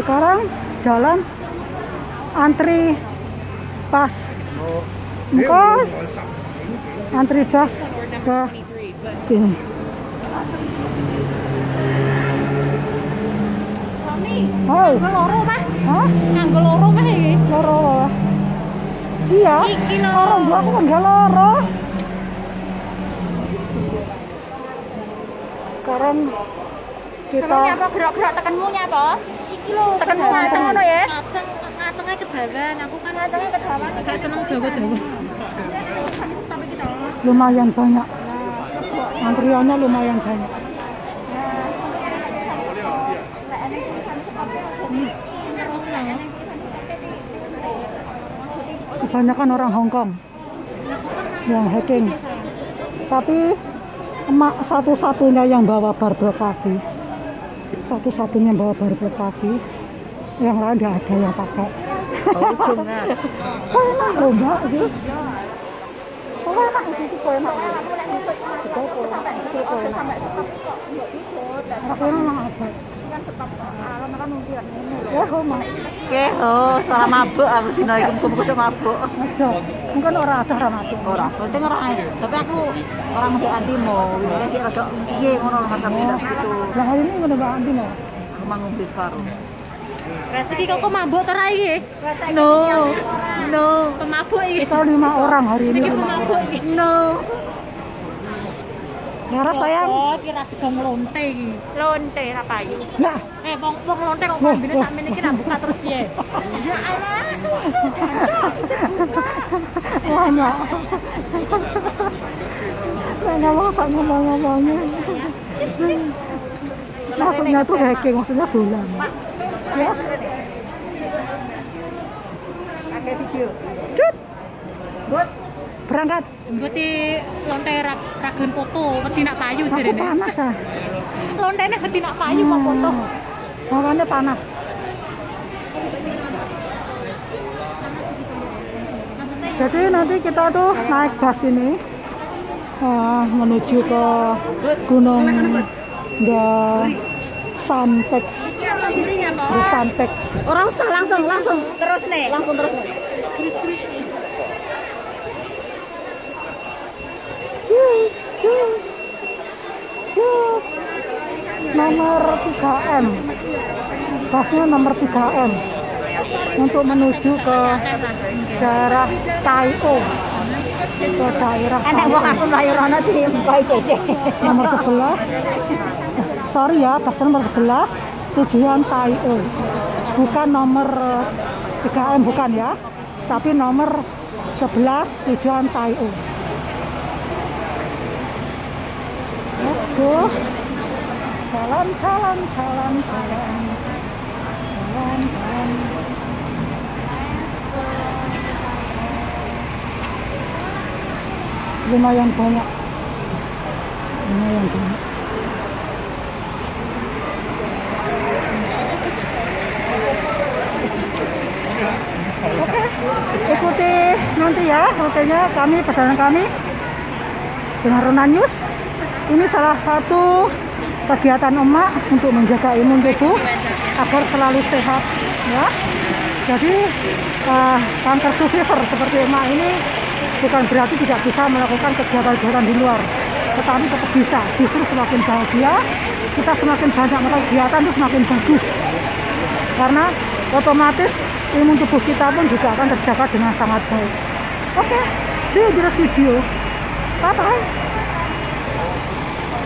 sekarang jalan antri pas. Engkau antri bus ke sini. Oh loro mah hah? Nganggo loro mah iki loro loro. iya. Iki loro. Gua aku kan gak loro. Sekarang kita apa? Gerak-gerak tekanmu nyapa iki lho tekanmu ngaceng ngono ya? Ngaceng ngacengnya ke bawah aku kan ngacengnya ke bawah. Gak seneng dawa-dawa. Lumayan banyak. Antriannya lumayan banyak. Kebanyakan orang Hong Kong yang hacking tapi emak satu-satunya yang bawa barbel kaki satu-satunya bawa barbel kaki. Yang lain tidak ada yang pakai. Kok enak loh mbak. Gitu. Kok enak itu kok enak. Kok enak. Itu kok enak aku emang apa oh oh, suara mabuk. Aku dino iku muga-muga mabuk. Mungkin orang ada orang ada Ora, penting ora ae. Tapi aku orang mbek antimo, wingi iki rada piye ngono macam gitu. lah hari ini udah mbak Andi nih Rumah ngombe sekarang. iki kok kok mabuk to ra iki No. No. pemabuk iki kita lima orang hari ini iki pemabuk orang iki No. Nara sayang Oh, kira sedang lonte iki. Lonte ra payu. nah Eh, wong wong lonte kok ngambine sakmene iki ra buka terus piye? Ya Allah, susu jancuk. Lama nggak masak ngomong-ngomongnya maksudnya tuh hacking maksudnya dolan ya. Pakai video. cut. Buat berangkat. Jembut di lonte ra ra gelem foto, wedi nak payu aku jarene. panas ah. Lontene wedi nak payu mau foto. makanya panas jadi nanti kita tuh naik bus ini. Ah, menuju ke gunung the Santex the Santex orang usah langsung langsung. Terus nih, langsung terus. Nih. Cus, cus. nomor 3M busnya nomor 3M untuk menuju ke daerah Taio. Ke daerah Enak wong aku Cece. nomor 11 sorry ya bus nomor 11 tujuan Taio. Bukan nomor eh, 3M bukan ya. Tapi nomor 11 tujuan Taio. Let's go. Jalan jalan jalan jalan jalan lumayan banyak lumayan banyak Oke, ikuti nanti ya rutenya kami perjalanan kami dengan Rona News. Ini salah satu kegiatan emak untuk menjaga imun tubuh agar selalu sehat ya. Jadi eh, kanker survivor seperti emak ini bukan berarti tidak bisa melakukan kegiatan-kegiatan di luar, tetapi tetap bisa. Justru semakin bahagia, kita semakin banyak melakukan kegiatan itu semakin bagus karena otomatis imun tubuh kita pun juga akan terjaga dengan sangat baik. Oke, see you di video. Bye bye.